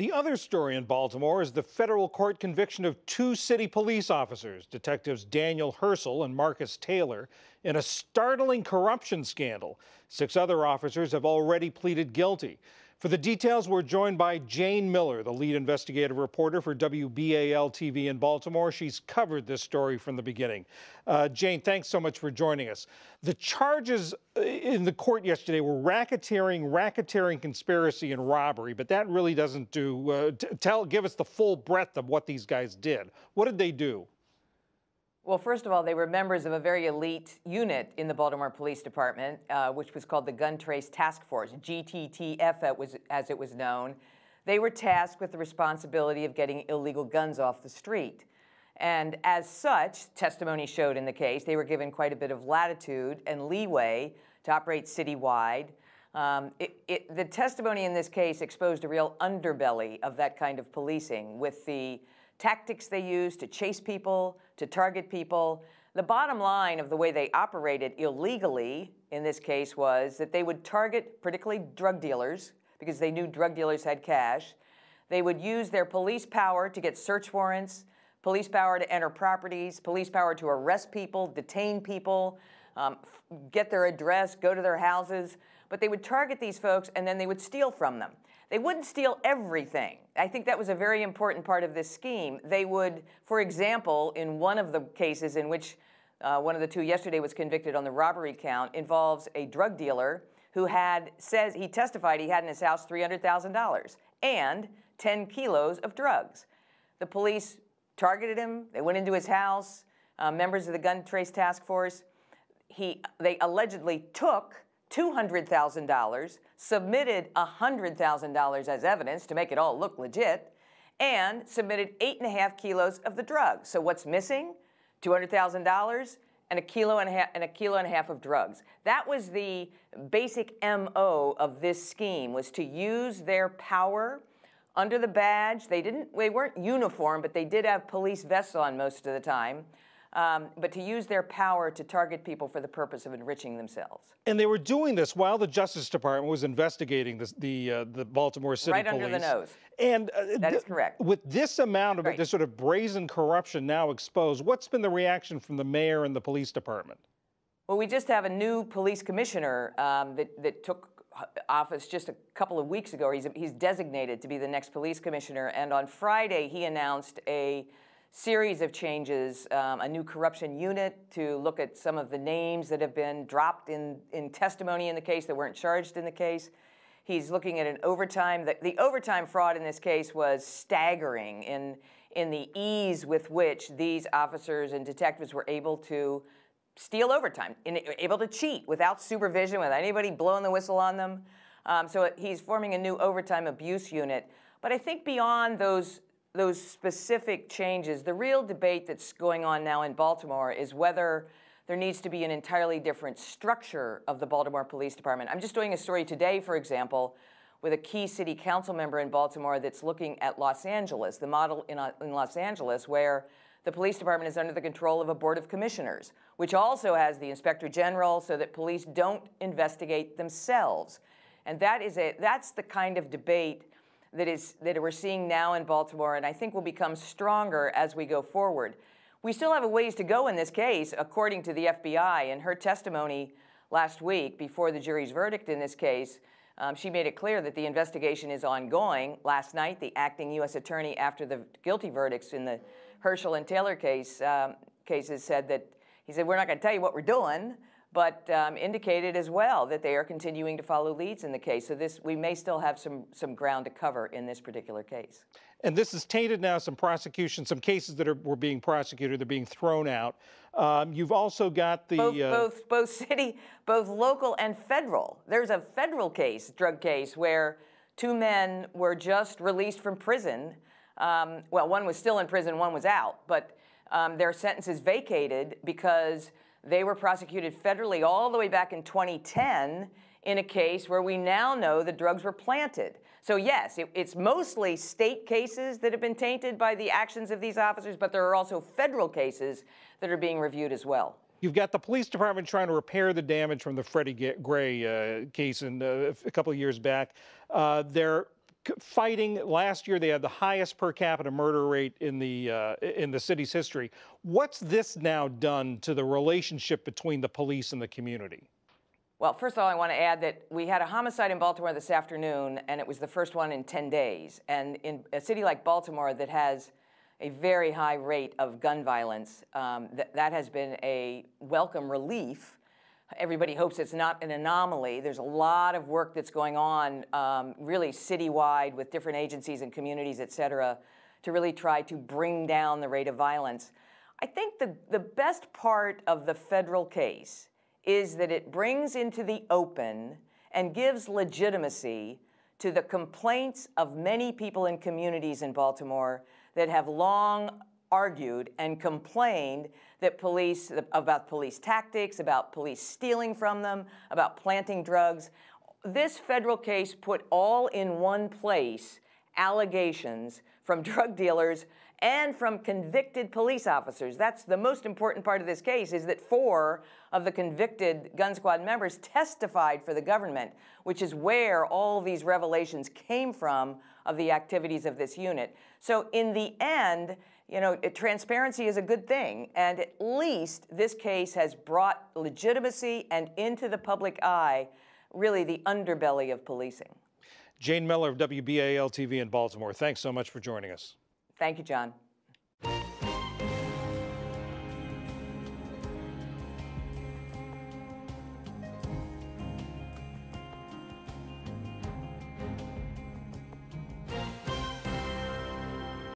The other story in Baltimore is the federal court conviction of two city police officers, detectives Daniel Hersl and Marcus Taylor, in a startling corruption scandal. Six other officers have already pleaded guilty. For the details, we're joined by Jayne Miller, the lead investigative reporter for WBAL TV in Baltimore. She's covered this story from the beginning. Uh, Jayne, thanks so much for joining us. The charges uh, in the court yesterday were racketeering, racketeering conspiracy, and robbery, but that really doesn't do uh, tell give us the full breadth of what these guys did. What did they do? Well, first of all, they were members of a very elite unit in the Baltimore Police Department, uh, which was called the Gun Trace Task Force, GTTF as it was known. They were tasked with the responsibility of getting illegal guns off the street. And as such, testimony showed in the case, they were given quite a bit of latitude and leeway to operate citywide. Um, it, it, the testimony in this case exposed a real underbelly of that kind of policing with the tactics they used to chase people, to target people. The bottom line of the way they operated illegally in this case was that they would target particularly drug dealers because they knew drug dealers had cash. They would use their police power to get search warrants, police power to enter properties, police power to arrest people, detain people, um, get their address, go to their houses. But they would target these folks and then they would steal from them. They wouldn't steal everything. I think that was a very important part of this scheme. They would, for example, in one of the cases in which uh, one of the two yesterday was convicted on the robbery count, involves a drug dealer who had, says, he testified he had in his house $300,000 and 10 kilos of drugs. The police targeted him. They went into his house. Uh, members of the gun trace task force. He, they allegedly took $200,000, submitted $100,000 as evidence to make it all look legit, and submitted eight and a half kilos of the drug. So what's missing? $200,000 and a kilo and a half and a kilo and a half of drugs. That was the basic MO of this scheme was to use their power under the badge. They didn't they weren't uniform, but they did have police vests on most of the time um, but to use their power to target people for the purpose of enriching themselves. And they were doing this while the Justice Department was investigating this, the uh, the Baltimore City right Police. Right under the nose. And uh, that is correct. With this amount of right. this sort of brazen corruption now exposed, what's been the reaction from the mayor and the police department? Well, we just have a new police commissioner um, that, that took office just a couple of weeks ago. He's, he's designated to be the next police commissioner. And on Friday, he announced a series of changes, um, a new corruption unit to look at some of the names that have been dropped in, in testimony in the case that weren't charged in the case. He's looking at an overtime. The, the overtime fraud in this case was staggering in, in the ease with which these officers and detectives were able to steal overtime, in, able to cheat without supervision, without anybody blowing the whistle on them. Um, so he's forming a new overtime abuse unit. But I think beyond those those specific changes, the real debate that's going on now in Baltimore is whether there needs to be an entirely different structure of the Baltimore Police Department. I'm just doing a story today, for example, with a key city council member in Baltimore that's looking at Los Angeles, the model in, uh, in Los Angeles, where the police department is under the control of a board of commissioners, which also has the inspector general so that police don't investigate themselves. And that is a, that's the kind of debate that, is, that we're seeing now in Baltimore, and I think will become stronger as we go forward. We still have a ways to go in this case, according to the FBI. In her testimony last week before the jury's verdict in this case, um, she made it clear that the investigation is ongoing. Last night, the acting U.S. attorney, after the guilty verdicts in the Hersl and Taylor case um, cases, said that he said, "We're not going to tell you what we're doing, but um, indicated as well that they are continuing to follow leads in the case. So this, we may still have some, some ground to cover in this particular case. And this is tainted now some prosecution, some cases that are, were being prosecuted, they're being thrown out. Um, you've also got the both, uh, both both city, both local and federal. There's a federal case, drug case, where two men were just released from prison. Um, well, one was still in prison, one was out, but um, their sentences vacated because they were prosecuted federally all the way back in 2010 in a case where we now know the drugs were planted. So yes, it, it's mostly state cases that have been tainted by the actions of these officers, but there are also federal cases that are being reviewed as well. You've got the police department trying to repair the damage from the Freddie Gray uh, case in, uh, a couple of years back. Uh, they're fighting. Last year, they had the highest per capita murder rate in the uh, in the city's history. What's this now done to the relationship between the police and the community? Well, first of all, I want to add that we had a homicide in Baltimore this afternoon, and it was the first one in 10 days. And in a city like Baltimore that has a very high rate of gun violence, um, th- that has been a welcome relief. Everybody hopes it's not an anomaly. There's a lot of work that's going on, um, really citywide, with different agencies and communities, et cetera, to really try to bring down the rate of violence. I think the, the best part of the federal case is that it brings into the open and gives legitimacy to the complaints of many people in communities in Baltimore that have long argued and complained that police about police tactics, about police stealing from them, about planting drugs. This federal case put all in one place allegations from drug dealers and from convicted police officers. That's the most important part of this case is that four of the convicted gun squad members testified for the government, which is where all these revelations came from of the activities of this unit. So in the end, you know, it, transparency is a good thing, and at least this case has brought legitimacy and into the public eye really the underbelly of policing. Jayne Miller of WBAL TV in Baltimore. Thanks so much for joining us. Thank you, John.